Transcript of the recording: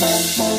Bye.